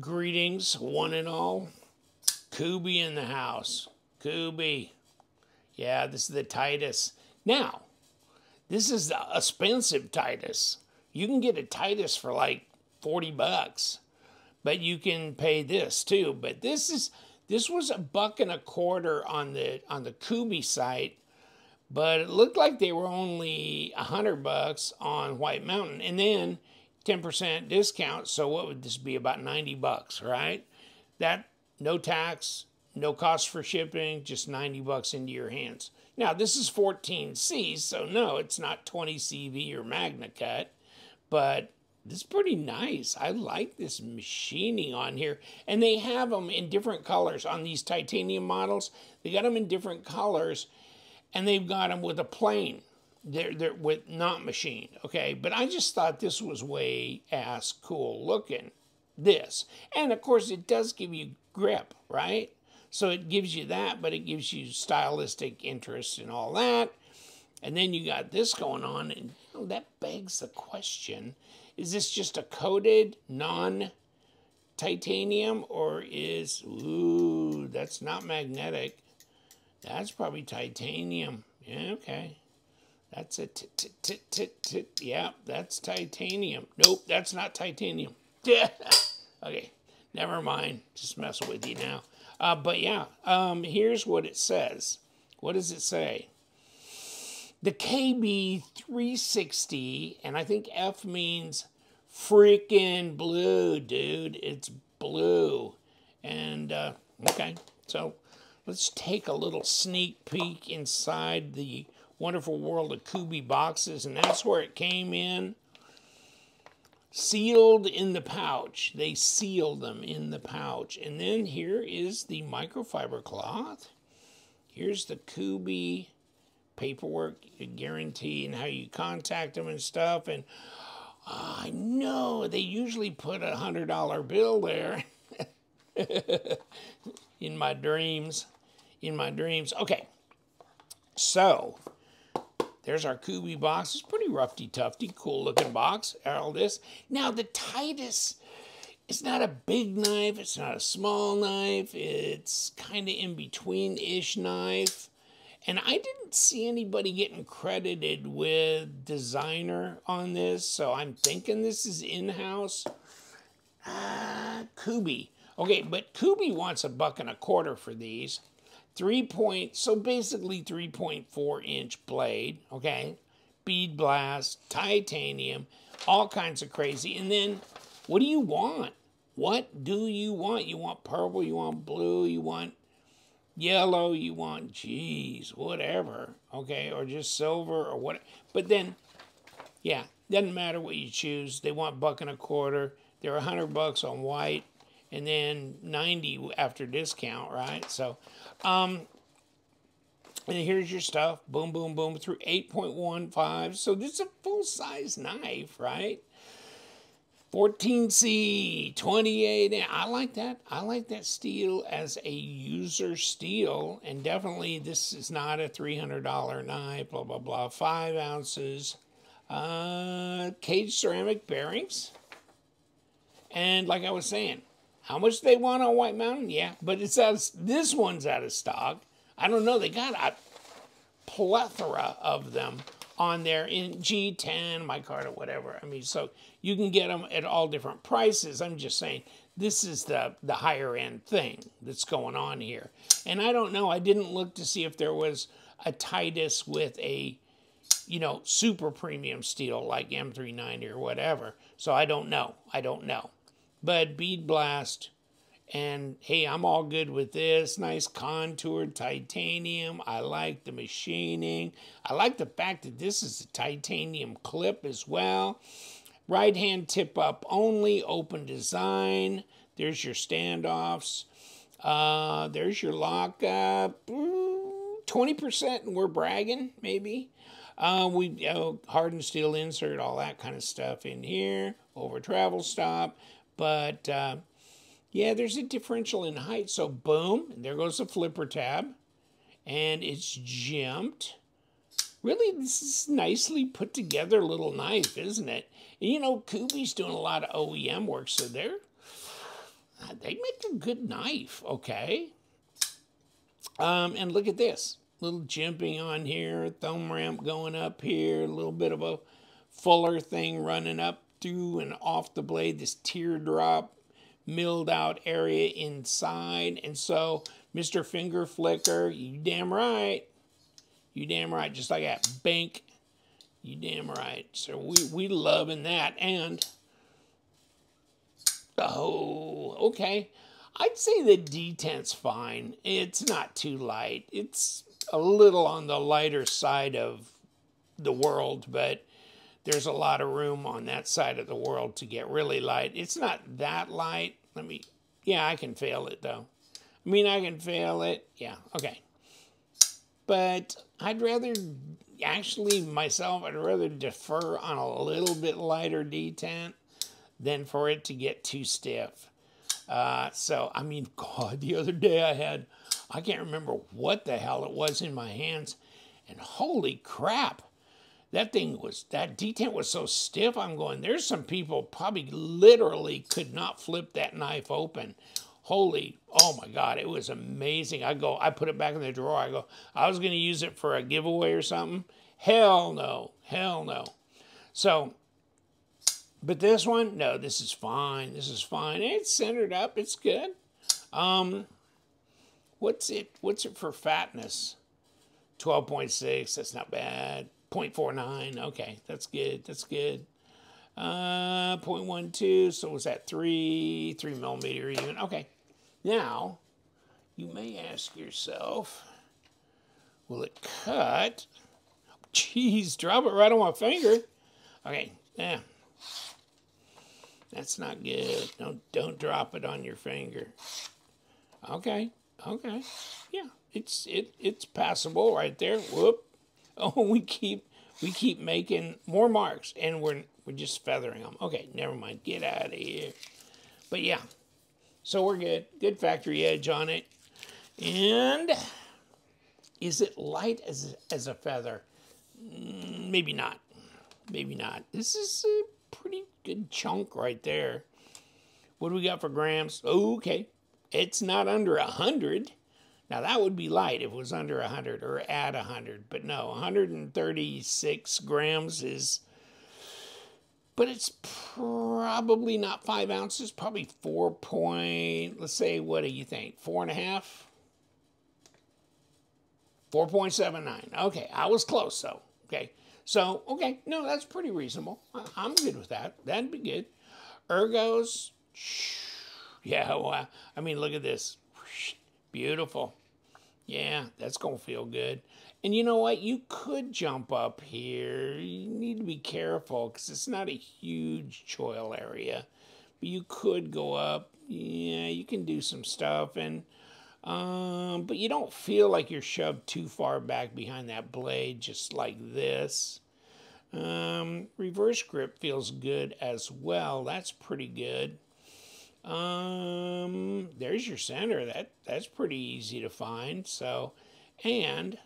Greetings, one and all. Kubey in the house. Kubey. Yeah, this is the Tityus. Now, this is the expensive Tityus. You can get a Tityus for like 40 bucks, but you can pay this too. But this is this was a buck and a quarter on the on the Kubey site, but it looked like they were only a hundred bucks on White Mountain. And then 10% discount. So what would this be? About 90 bucks, right? That no tax, no cost for shipping, just 90 bucks into your hands. Now, this is 14C, so no, it's not 20 CV or Magna Cut, but this is pretty nice. I like this machining on here. And they have them in different colors on these titanium models. They got them in different colors, and they've got them with a plane they're, they're with not machined, okay? But I just thought this was way ass cool looking, this. And of course, it does give you grip, right? So it gives you that, but it gives you stylistic interest and all that. And then you got this going on, and you know, that begs the question is this just a coated non titanium, or is, ooh, that's not magnetic? That's probably titanium. Yeah, okay. That's a t t t t t. Yeah, that's titanium. Nope, that's not titanium. okay, never mind. Just messing with you now. Uh, but yeah, um, here's what it says. What does it say? The KB360, and I think F means freaking blue, dude. It's blue. And, uh, okay, so let's take a little sneak peek inside the Wonderful World of Kubey boxes, and that's where it came in. Sealed in the pouch. They seal them in the pouch. And then here is the microfiber cloth. Here's the Kubey paperwork guarantee and how you contact them and stuff. And oh, I know they usually put a hundred dollar bill there in my dreams. In my dreams. Okay. So there's our Kubey box. It's pretty roughy tufty, cool looking box. All this. Now the Tityus, it's not a big knife. It's not a small knife. It's kind of in between ish knife. And I didn't see anybody getting credited with designer on this, so I'm thinking this is in-house. Ah, Kubey. Okay, but Kubey wants a buck and a quarter for these three point, so basically 3.4 inch blade, okay? Bead blast, titanium, all kinds of crazy. And then what do you want? What do you want? You want purple, you want blue, you want yellow, you want, geez, whatever, okay? Or just silver or what. But then, yeah, doesn't matter what you choose. They want buck and a quarter. They're a 100 bucks on white and then 90 after discount, right? So, um, and here's your stuff. Boom, boom, boom through 8.15. So this is a full-size knife, right? 14C, 28. I like that. I like that steel as a user steel. And definitely this is not a $300 knife, blah, blah, blah. Five ounces. Uh, cage ceramic bearings. And like I was saying, how much they want on White Mountain? Yeah, but out of, this one's out of stock. I don't know. They got a plethora of them on there in G10, Micarta, or whatever. I mean, so you can get them at all different prices. I'm just saying this is the, the higher end thing that's going on here. And I don't know. I didn't look to see if there was a Tityus with a, you know, super premium steel like M390 or whatever. So I don't know. I don't know but bead blast. And hey, I'm all good with this. Nice contoured titanium. I like the machining. I like the fact that this is a titanium clip as well. Right hand tip up only, open design. There's your standoffs. Uh, there's your lockup. 20% and we're bragging, maybe. Uh, we hardened steel insert, all that kind of stuff in here. Over travel stop. But uh, yeah, there's a differential in height. So boom, there goes the flipper tab. And it's jumped. Really, this is nicely put together little knife, isn't it? And you know, Kubey's doing a lot of OEM work, so they're they make a good knife, okay? Um, and look at this. Little jimping on here, thumb ramp going up here, a little bit of a fuller thing running up through and off the blade, this teardrop milled out area inside. And so, Mr. Finger Flicker, you damn right. You damn right, just like that. Bank. You damn right. So we, we loving that. And, oh, okay. I'd say the detent's fine. It's not too light. It's a little on the lighter side of the world, but there's a lot of room on that side of the world to get really light. It's not that light. Let me, yeah, I can fail it though. I mean, I can fail it. Yeah, okay. But I'd rather, actually, myself, I'd rather defer on a little bit lighter detent than for it to get too stiff. Uh, so, I mean, God, the other day I had, I can't remember what the hell it was in my hands, and holy crap, that thing was, that detent was so stiff. I'm going, there's some people probably literally could not flip that knife open. Holy, oh my God, it was amazing. I go, I put it back in the drawer. I go, I was going to use it for a giveaway or something. Hell no, hell no. So, but this one, no, this is fine. This is fine. It's centered up. It's good. Um, what's it? What's it for fatness? 12.6. That's not bad. 0.49. Okay, that's good. That's good. Uh, 0.12. So was that three, three millimeter even? Okay. Now, you may ask yourself, will it cut? Jeez, drop it right on my finger. Okay, yeah. That's not good. Don't don't drop it on your finger. Okay, okay. Yeah, it's it it's passable right there. Whoop. Oh, we keep we keep making more marks and we're we're just feathering them. Okay, never mind. Get out of here. But yeah, so we're good. Good factory edge on it. And is it light as, as a feather? Mm, maybe not. Maybe not. This is a pretty good chunk right there. What do we got for grams? Okay. It's not under a 100. Now that would be light if it was under a 100 or at a 100. But no, 136 grams is but it's probably not five ounces, probably four point, let's say, what do you think? Four and a half? 4.79. Okay, I was close though. Okay, so, okay, no, that's pretty reasonable. I'm good with that. That'd be good. Ergos, yeah, well, I mean, look at this. Beautiful. Yeah, that's going to feel good. And you know what? You could jump up here. You need to be careful because it's not a huge choil area. But you could go up. Yeah, you can do some stuff. and um, But you don't feel like you're shoved too far back behind that blade just like this. Um, reverse grip feels good as well. That's pretty good. Um, there's your center. That That's pretty easy to find. So, and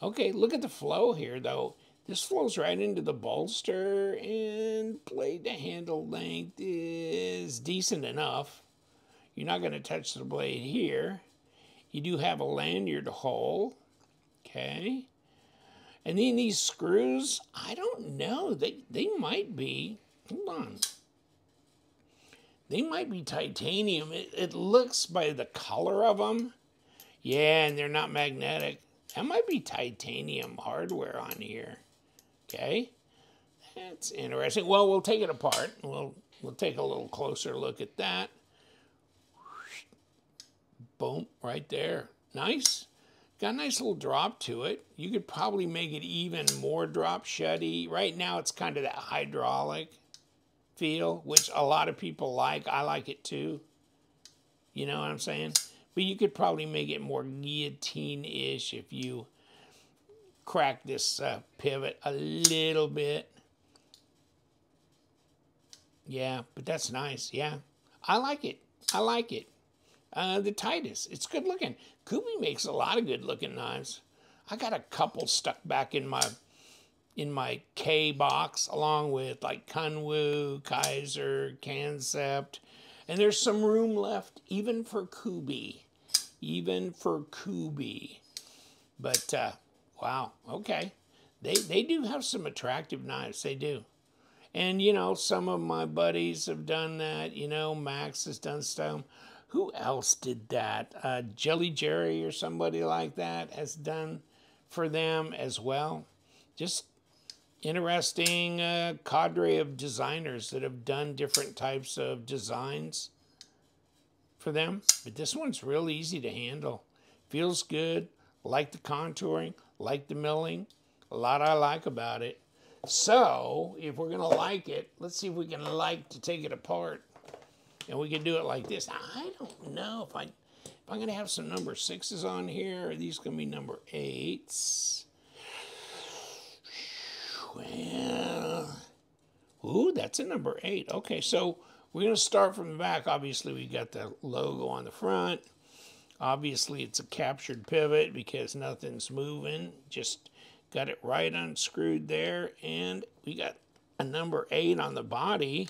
Okay, look at the flow here, though. This flows right into the bolster, and blade to handle length is decent enough. You're not going to touch the blade here. You do have a lanyard hole, okay? And then these screws, I don't know. They, they might be, hold on. They might be titanium. It, it looks by the color of them. Yeah, and they're not magnetic. That might be titanium hardware on here. Okay, that's interesting. Well, we'll take it apart. We'll we'll take a little closer look at that. Boom, right there. Nice. Got a nice little drop to it. You could probably make it even more drop shuddy. Right now, it's kind of that hydraulic feel, which a lot of people like. I like it too. You know what I'm saying? But you could probably make it more guillotine-ish if you crack this uh, pivot a little bit. Yeah, but that's nice. Yeah, I like it. I like it. Uh, the Tityus, it's good looking. Kubey makes a lot of good looking knives. I got a couple stuck back in my in my K box, along with like Kunwu, Kizer, Kansept. And there's some room left even for Kubey. Even for Kubey. But, uh, wow, okay. They, they do have some attractive knives. They do. And, you know, some of my buddies have done that. You know, Max has done some. Who else did that? Uh, Jelly Jerry or somebody like that has done for them as well. Just interesting uh, cadre of designers that have done different types of designs for them. But this one's real easy to handle. Feels good. Like the contouring. Like the milling. A lot I like about it. So, if we're going to like it, let's see if we can like to take it apart. And we can do it like this. I don't know if I if I'm going to have some number sixes on here. Are these going to be number eights? Well, ooh, that's a number eight. Okay, so we're going to start from the back. Obviously, we got the logo on the front. Obviously, it's a captured pivot because nothing's moving. Just got it right unscrewed there. And we got a number 8 on the body.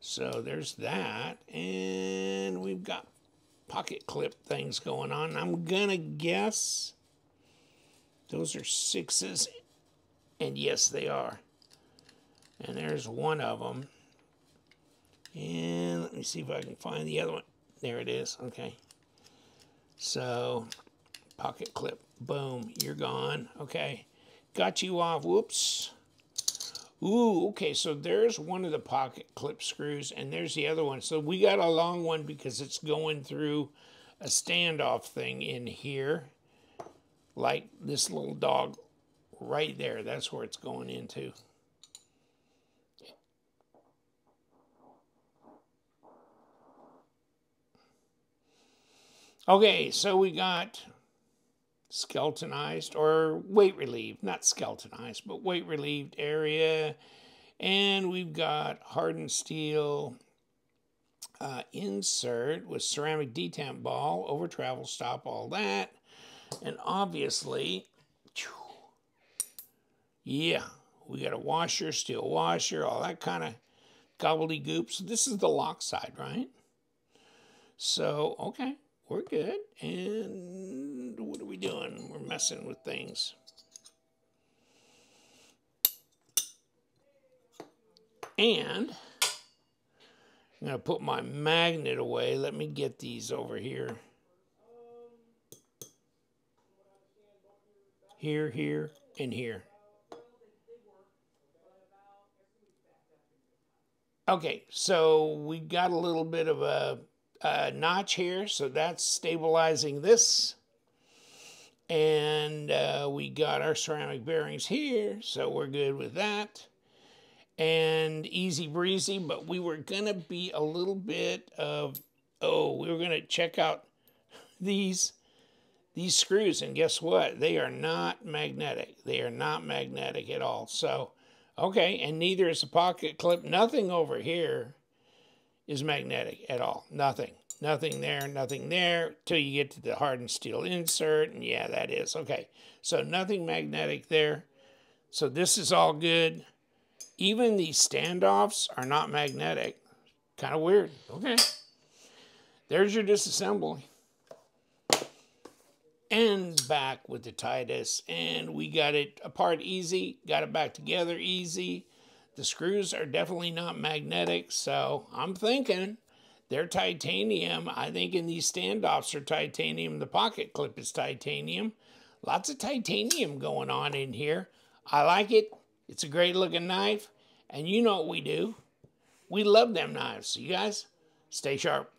So there's that. And we've got pocket clip things going on. I'm going to guess those are sixes. And yes, they are. And there's one of them. And let me see if I can find the other one. There it is. Okay. So, pocket clip. Boom. You're gone. Okay. Got you off. Whoops. Ooh, okay, so there's one of the pocket clip screws, and there's the other one. So we got a long one because it's going through a standoff thing in here, like this little dog right there. That's where it's going into. Okay, so we got skeletonized or weight relieved, not skeletonized, but weight relieved area. And we've got hardened steel uh, insert with ceramic detent ball, over travel stop, all that. And obviously, yeah, we got a washer, steel washer, all that kind of gobbledygook. So this is the lock side, right? So, okay we're good. And what are we doing? We're messing with things. And I'm going to put my magnet away. Let me get these over here. Here, here, and here. Okay, so we got a little bit of a uh, notch here, so that's stabilizing this. And uh, we got our ceramic bearings here, so we're good with that. And easy breezy, but we were going to be a little bit of, oh, we were going to check out these these screws and guess what they are not magnetic they are not magnetic at all so okay and neither is a pocket clip nothing over here is magnetic at all. Nothing. Nothing there, nothing there, till you get to the hardened steel insert, and yeah, that is. Okay, so nothing magnetic there. So this is all good. Even these standoffs are not magnetic. Kind of weird. Okay. There's your disassembly. And back with the Tityus. And we got it apart easy. Got it back together easy. The screws are definitely not magnetic, so I'm thinking they're titanium. I think in these standoffs are titanium. The pocket clip is titanium. Lots of titanium going on in here. I like it. It's a great looking knife. And you know what we do. We love them knives. You guys, stay sharp.